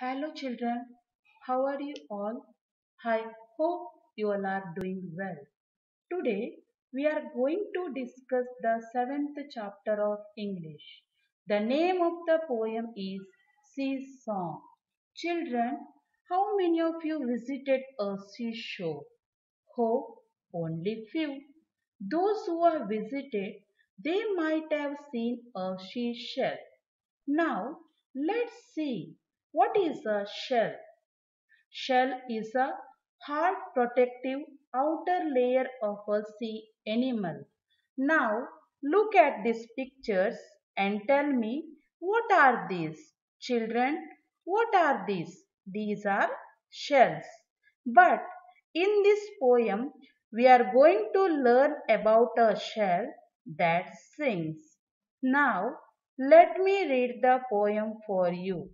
Hello children, how are you all? I hope you all are doing well. Today we are going to discuss the seventh chapter of English. The name of the poem is Sea Song. Children, how many of you visited a seashore? Hope only few. Those who have visited, they might have seen a seashell. Now let's see what is a shell? Shell is a hard protective outer layer of a sea animal. Now look at these pictures and tell me what are these? Children, what are these? These are shells. But in this poem, we are going to learn about a shell that sings. Now, let me read the poem for you.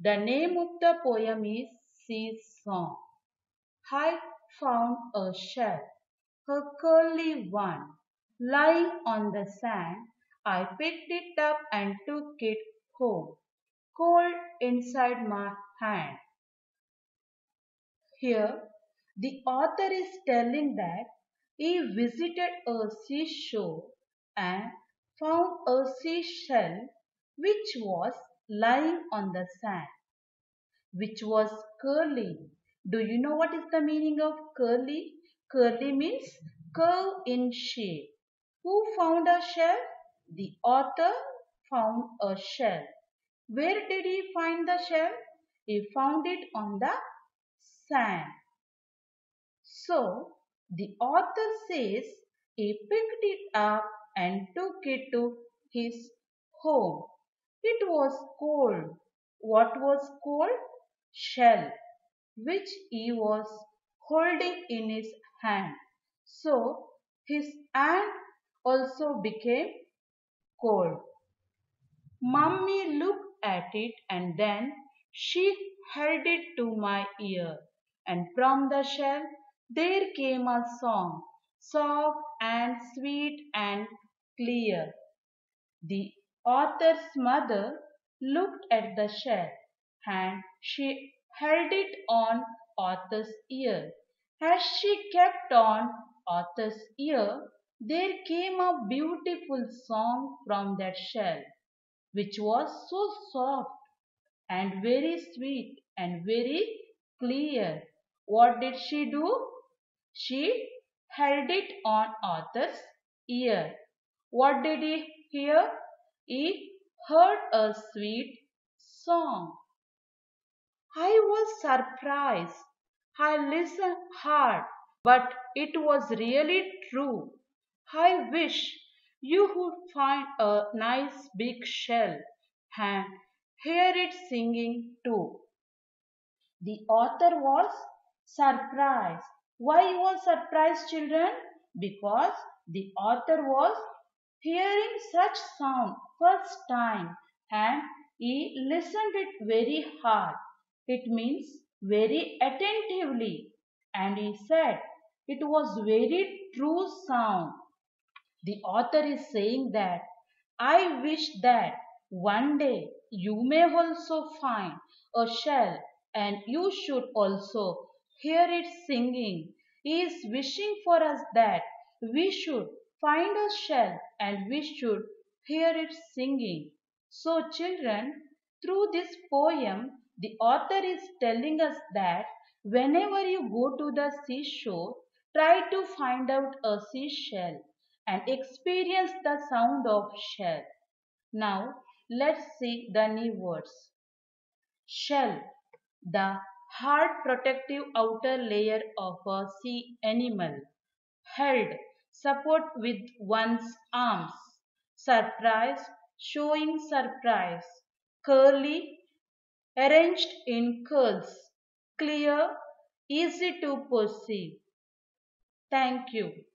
The name of the poem is Sea Song. I found a shell, a curly one, lying on the sand. I picked it up and took it home, cold inside my hand. Here, the author is telling that he visited a seashore and found a seashell which was lying on the sand, which was curly. Do you know what is the meaning of curly? Curly means curve in shape. Who found a shell? The author found a shell. Where did he find the shell? He found it on the sand. So, the author says he picked it up and took it to his home. It was cold. What was cold? Shell, which he was holding in his hand. So his hand also became cold. Mummy looked at it and then she held it to my ear. And from the shell there came a song, soft and sweet and clear. The author's mother looked at the shell and she held it on author's ear. As she kept on author's ear, there came a beautiful song from that shell, which was so soft and very sweet and very clear. What did she do? She held it on author's ear. What did he hear? He heard a sweet song. I was surprised. I listened hard, but it was really true. I wish you would find a nice big shell and hear it singing too. The author was surprised. Why was surprised, children? Because the author was hearing such sound first time and he listened it very hard. It means very attentively and he said it was very true sound. The author is saying that I wish that one day you may also find a shell and you should also hear it singing. He is wishing for us that we should find a shell and we should hear it singing. So children, through this poem, the author is telling us that whenever you go to the seashore, try to find out a seashell and experience the sound of shell. Now, let's see the new words. Shell, the hard protective outer layer of a sea animal. Held, support with one's arms. Surprise, showing surprise. Curly, arranged in curls. Clear, easy to perceive. Thank you.